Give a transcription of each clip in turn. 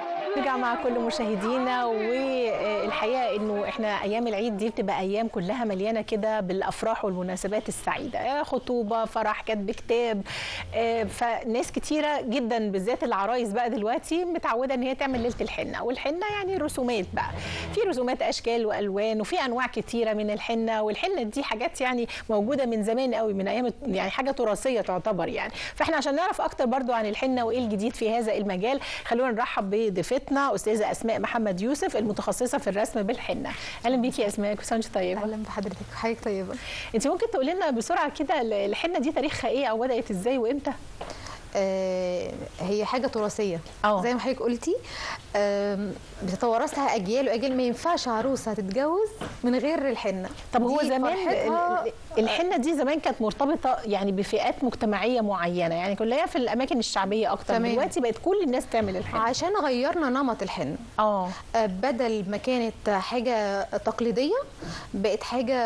you نرجع مع كل مشاهدينا والحقيقة إنه إحنا أيام العيد دي بتبقى أيام كلها مليانة كده بالأفراح والمناسبات السعيدة. خطوبة فرح كاتب كتاب فناس كتيرة جدا بالذات العرايس بقى دلوقتي متعودة إن هي تعمل ليلة الحنة. والحنة يعني رسومات بقى. في رسومات أشكال وألوان وفي أنواع كتيرة من الحنة والحنة دي حاجات يعني موجودة من زمان قوي من أيام يعني حاجة تراثية تعتبر يعني. فإحنا عشان نعرف أكتر برضو عن الحنة وإيه الجديد في هذا المجال خلونا نرحب بضيفتنا أستاذة أسماء محمد يوسف المتخصصة في الرسم بالحنة. أهلا بيكي يا أسماء كل سنه وانت طيبة. أهلا بحضرتك حضرتك طيبة. أنت ممكن تقولي لنا بسرعة كده الحنة دي تاريخها إيه أو بدأت إزاي وإمتى؟ هي حاجة تراثية. أوه. زي ما حضرتك قلتي آه بتتوارثها أجيال وأجيال ما ينفعش عروسة تتجوز من غير الحنة. طب هو زمان الحنة دي زمان كانت مرتبطة يعني بفئات مجتمعية معينة يعني كلها في الأماكن الشعبية أكتر. تمام. دلوقتي بقت كل الناس تعمل الحنة. عشان غيرنا نمط الحنة. آه آه، بدل ما كانت حاجة تقليدية بقت حاجة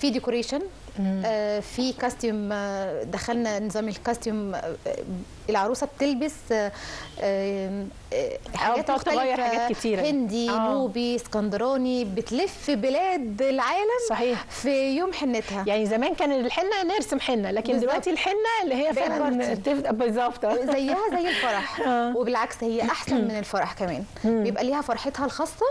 في decoration آه، في costume آه، دخلنا نظام ال costume آه، العروسة بتلبس آه، آه، آه، حاجات مختلفة، حاجات كتيرة. هندي آه. نوبي اسكندراني بتلف بلاد العالم صحيح في يوم حنتها يعني زمان كان الحنة نرسم حنة لكن بالظبط. دلوقتي الحنة اللي هي فعلا بالظبط زيها زي الفرح آه. وبالعكس هي أحسن من الفرح كمان بيبقى ليها فرحتها الخاصة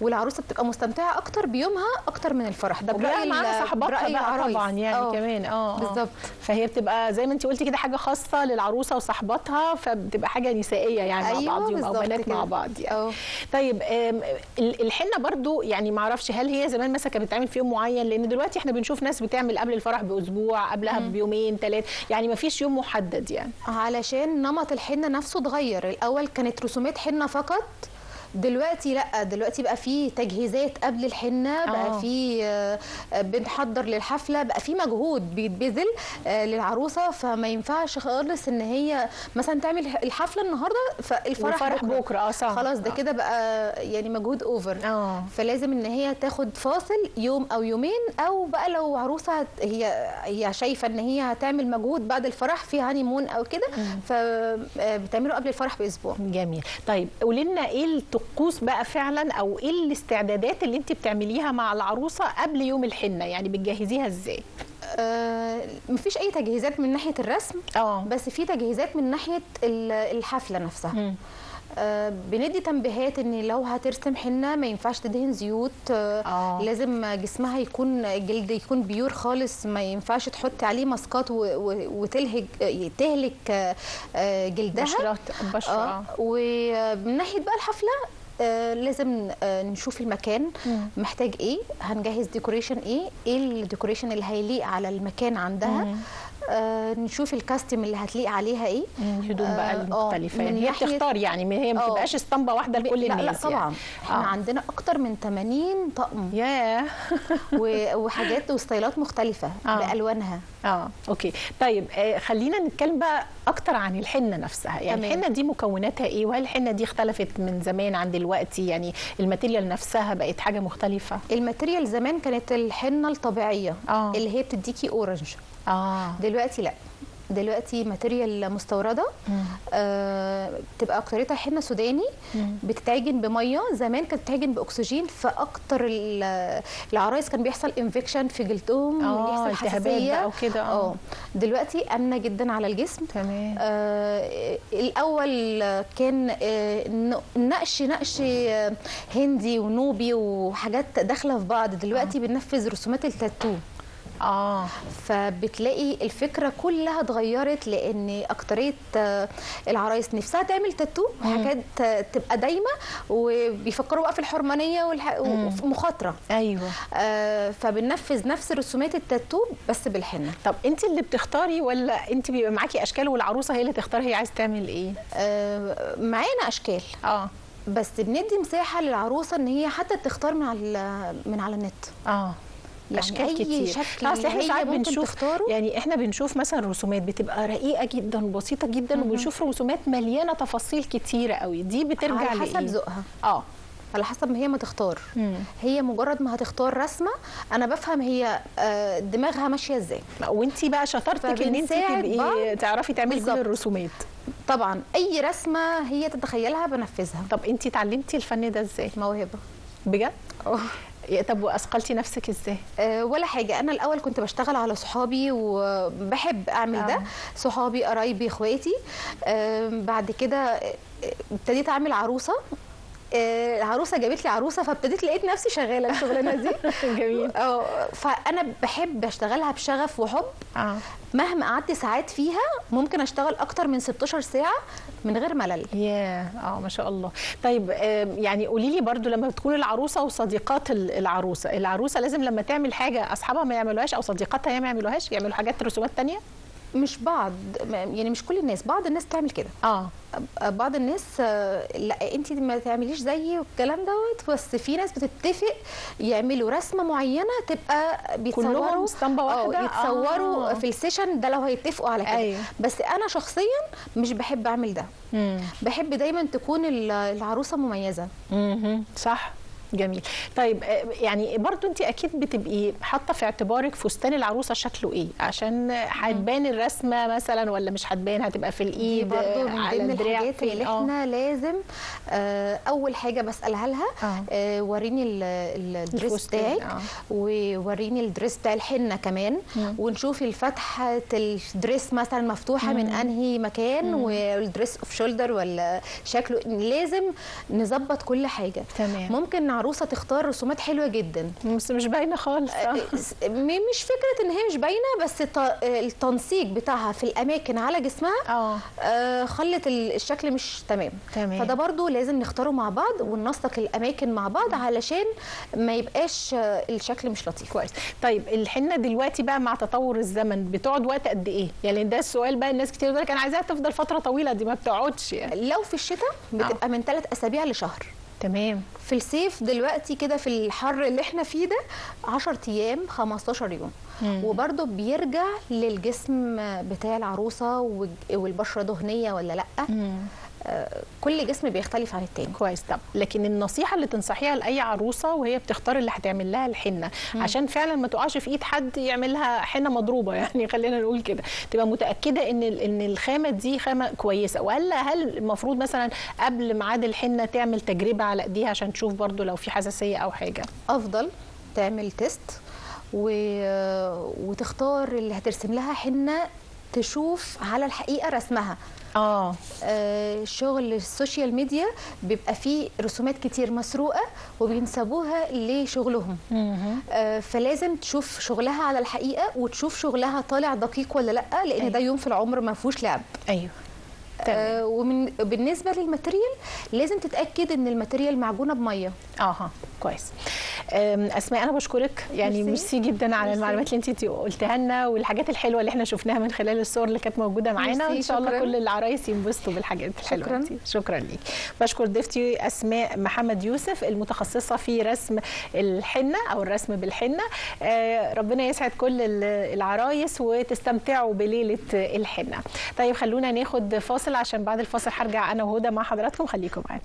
والعروسة بتبقى مستمتعة أكتر بيومها أكتر من الفرح ده وبقى براي معاها صاحباتها بقى. طبعا يعني آه. كمان آه آه. بالظبط. فهي بتبقى زي ما انت قلتي كده حاجة خاصة للعروسة وصاحباتها فبتبقى حاجة نسائية يعني أيوة مع بعضهم أو بنات. مع بعض يعني آه طيب الحنة برضو يعني ما أعرفش هل هي زمان مثلا كانت بتتعمل في يوم معين لأن دلوقتي إحنا بنشوف ناس بتعمل قبل الفرح بأسبوع قبلها بيومين ثلاثة يعني ما فيش يوم محدد يعني علشان نمط الحنة نفسه اتغير الأول كانت رسومات حنة فقط دلوقتي لا دلوقتي بقى في تجهيزات قبل الحنة آه. بقى في آه، آه، بنحضر للحفلة بقى في مجهود بيتبذل آه، للعروسة فما ينفعش خالص إن هي مثلا تعمل الحفلة النهارده فالفرح والفرح بكرة, آه صح. خلاص ده آه. كده بقى يعني مجهود اوفر آه. فلازم إن هي تاخد فاصل يوم أو يومين أو بقى لو عروسة هي هي شايفة إن هي هتعمل مجهود بعد الفرح في honeymoon أو كده فبتعمله قبل الفرح بأسبوع. جميل. طيب قولي لنا إيه الطقوس بقى فعلا أو إيه الاستعدادات اللي أنت بتعمليها مع العروسة قبل يوم الحنة؟ يعني بتجهزيها إزاي؟ آه مفيش أي تجهيزات من ناحية الرسم آه. بس في تجهيزات من ناحية ال- الحفلة نفسها. مم. آه بندي تنبيهات إن لو هترسم حنة ما ينفعش تدهن زيوت آه آه. لازم جسمها يكون الجلد يكون بيور خالص ما ينفعش تحطي عليه ماسكات وتلهج آه، تهلك جلدها بشرات بشرة آه آه. ومن ناحية بقى الحفلة آه لازم آه نشوف المكان مم. محتاج إيه هنجهز decoration إيه إيه ال decoration اللي هيليق على المكان عندها مم. آه نشوف ال custom اللي هتليق عليها إيه الهدوم بقى آه، المختلفة آه، يعني هي بتختار يعني ما هي ما آه. بتبقاش اسطمبة واحدة لكل لا الناس لا طبعا يعني. إحنا آه. عندنا أكتر من 80 طقم ياه وحاجات و styleات مختلفة آه. بألوانها آه okay طيب آه خلينا نتكلم بقى أكتر عن الحنة نفسها يعني تمام. الحنة دي مكوناتها إيه وهل الحنة دي اختلفت من زمان عن دلوقتي يعني ال material نفسها بقت حاجة مختلفة ال material زمان كانت الحنة الطبيعية آه. اللي هي بتديكي orange آه. دلوقتي لا. دلوقتي material مستوردة. آه بتبقى اكتريتها حنه سوداني مم. بتتعجن بمية. زمان كانت بتتعجن بأكسجين فأكتر ال- العرايس كان بيحصل إنفكشن في جلدهم ويحصل التهابات حساسية. وكده آه. دلوقتي أمنة جدا على الجسم. تمام. آه الأول كان آه نقش نقش آه، هندي ونوبي وحاجات داخلة في بعض. دلوقتي بننفذ رسومات التاتو. آه. فبتلاقي الفكرة كلها اتغيرت لأن أكترية آه، العرايس نفسها تعمل تاتو حاجات تبقى دايمة وبيفكروا بقى في الحرمانية والح... وفي مخاطرة. أيوه. آه، فبننفذ نفس رسومات التاتو بس بالحنة. طب أنت اللي بتختاري ولا أنت بيبقى معاكي أشكال والعروسة هي اللي تختار هي عايزه تعمل إيه؟ آه، معانا أشكال. آه. بس بندي مساحة للعروسة إن هي حتى تختار من على من على النت. آه. أشكال أي كتير. شكل أصل إحنا ساعات بنشوف تختاره. يعني إحنا بنشوف مثلا رسومات بتبقى رقيقة جدا وبسيطه جدا وبنشوف رسومات مليانة تفاصيل كتيرة قوي. دي بترجع على حسب ذوقها. آه. على حسب ما هي ما تختار. مم. هي مجرد ما هتختار رسمة أنا بفهم هي آه، دماغها ماشية إزاي. وانت بقى شطارتك إن انت تبقي. تعرفي تعملي كل. الرسومات. طبعا أي رسمة هي تتخيلها بنفذها. طب انت اتعلمتي الفن ده إزاي؟ موهبة. بجد؟ طب وأثقلتي نفسك إزاي؟ آه، ولا حاجة. أنا الأول كنت بشتغل على صحابي وبحب أعمل ده. آه. صحابي قرايبي إخواتي. آه، بعد كده ابتديت أعمل عروسة. آه، العروسة جابت لي عروسة فابتديت لقيت نفسي شغالة الشغلانة دي. جميل. آه فأنا بحب أشتغلها بشغف وحب. آه. مهما قعدت ساعات فيها ممكن أشتغل أكتر من 16 ساعة من غير ملل. ياه آه ما شاء الله. طيب آه، يعني قولي لي برضو لما بتكون العروسة وصديقات ال- العروسة العروسة لازم لما تعمل حاجة أصحابها ما يعملوهاش أو صديقاتها ما يعملوهاش يعملوا حاجات رسومات تانية؟ مش بعض يعني مش كل الناس بعض الناس تعمل كده آه بعض الناس آه، لأ انت ما تعمليش زيي والكلام دوت بس في ناس بتتفق يعملوا رسمة معينة تبقى بيتصوروا اسطمبة آه، واحدة؟ يتصوروا آه. في السيشن ده لو هيتفقوا على كده أيوة. بس أنا شخصيا مش بحب أعمل ده مم. بحب دايما تكون ال- العروسة مميزة مهم. صح جميل طيب آه، يعني برضو انت أكيد بتبقي حاطة في اعتبارك فستان العروسة شكله إيه عشان هتبان الرسمة مثلا ولا مش هتبان هتبقى في الإيد برضو آه، من على ضمن الحاجات؟ اللي آه. إحنا لازم آه، أول حاجة بسألها لها آه. آه، وريني ال- ال- ال dress بتاعك آه. ووريني ال dress بتاع الحنة كمان مم. ونشوف الفتحة ال dress مثلا مفتوحة من أنهي مكان وال dress off shoulder ولا شكله لازم نظبط كل حاجة تمام. ممكن عروسة تختار رسومات حلوة جدا. بس مش باينة خالص. آه. مش فكرة إن هي مش باينة بس الت- التنسيق بتاعها في الأماكن على جسمها آه. آه، خلت ال- الشكل مش تمام. تمام. فده برضو لازم نختاره مع بعض وننسق الأماكن مع بعض علشان ما يبقاش آه، الشكل مش لطيف. كويس. طيب الحنة دلوقتي بقى مع تطور الزمن بتقعد وقت قد إيه؟ يعني ده السؤال بقى الناس كتير بتقول لك أنا عايزاها تفضل فترة طويلة دي ما بتقعدش يعني. لو في الشتاء بتبقى من ثلاث أسابيع لشهر. تمام. في الصيف دلوقتي كده في الحر اللي إحنا فيه ده 10 أيام 15 يوم. مم. وبرضه بيرجع للجسم بتاع العروسة والبشرة دهنية ولا لأ. آه، كل جسم بيختلف عن التاني. كويس. طب لكن النصيحة اللي تنصحيها لأي عروسة وهي بتختار اللي هتعمل لها الحنة عشان فعلا ما تقعش في إيد حد يعملها حنة مضروبة. يعني خلينا نقول كده. تبقى متأكدة إن إن الخامة دي خامة كويسة. ولا هل المفروض مثلا قبل ميعاد الحنة تعمل تجربة على إيديها عشان تشوف برضو لو في حساسية أو حاجة؟ أفضل تعمل test و... وتختار اللي هترسم لها حنة تشوف على الحقيقة رسمها. آه. آه، شغل ال social media بيبقى فيه رسومات كتير مسروقة وبينسبوها لشغلهم. آه، فلازم تشوف شغلها على الحقيقة وتشوف شغلها طالع دقيق ولا لأ لأن أيوة. ده يوم في العمر ما فيهوش لعب. أيوه. آه، ومن بالنسبة لل material لازم تتأكد إن ال material معجونة بمية. أها كويس. أسماء أنا بشكرك. يعني ميرسي. جدا على. المعلومات اللي انت قلتها لنا والحاجات الحلوة اللي إحنا شفناها من خلال الصور اللي كانت موجودة معانا. وان شاء الله. كل العرايس ينبسطوا بالحاجات الحلوة شكراً. دي شكرا ليك بشكر ضيفتي أسماء محمد يوسف المتخصصة في رسم الحنة أو الرسم بالحنة. آه، ربنا يسعد كل ال- العرايس وتستمتعوا بليلة الحنة. طيب خلونا ناخد فاصل عشان بعد الفاصل هرجع أنا وهدى مع حضراتكم. خليكم معانا.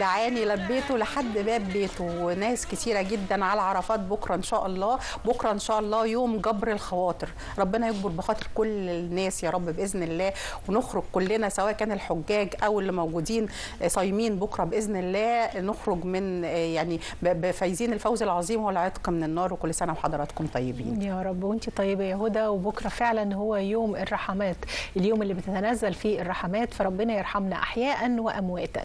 دعاني لبيته لحد باب بيته. وناس كتيرة جدا على عرفات بكرة إن شاء الله. بكرة إن شاء الله يوم جبر الخواطر. ربنا يجبر بخاطر كل الناس يا رب بإذن الله. ونخرج كلنا سواء كان الحجاج أو اللي موجودين صايمين بكرة بإذن الله. نخرج من يعني ب- بفايزين الفوز العظيم والعتق من النار. وكل سنة وحضراتكم طيبين. يا رب. وانت طيبة يا هدى. وبكرة فعلا هو يوم الرحمات. اليوم اللي بتتنزل فيه الرحمات. فربنا يرحمنا احياء وأمواتا.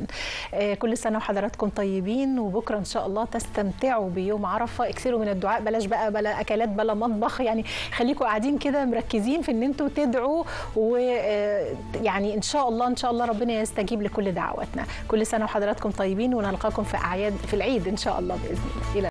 آه، كل سنه وحضراتكم طيبين وبكرة إن شاء الله تستمتعوا بيوم عرفة. اكثروا من الدعاء بلاش بقى بلا أكلات بلا مطبخ. يعني خليكم قاعدين كده مركزين في إن أنتوا تدعوا ويعني إن شاء الله إن شاء الله ربنا يستجيب لكل دعواتنا. كل سنة وحضراتكم طيبين ونلقاكم في أعياد في العيد إن شاء الله بإذن الله.